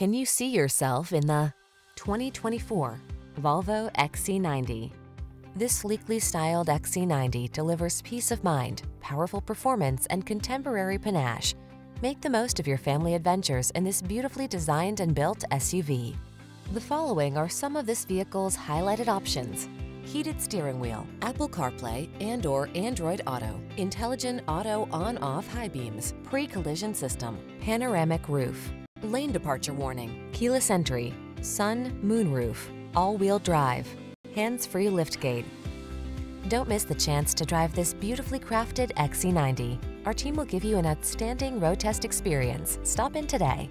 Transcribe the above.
Can you see yourself in the 2024 Volvo XC90? This sleekly styled XC90 delivers peace of mind, powerful performance, and contemporary panache. Make the most of your family adventures in this beautifully designed and built SUV. The following are some of this vehicle's highlighted options. Heated steering wheel, Apple CarPlay and or Android Auto, intelligent auto on-off high beams, pre-collision system, panoramic roof, lane departure warning, keyless entry, sun, moon roof, all-wheel drive, hands-free liftgate. Don't miss the chance to drive this beautifully crafted XC90. Our team will give you an outstanding road test experience. Stop in today.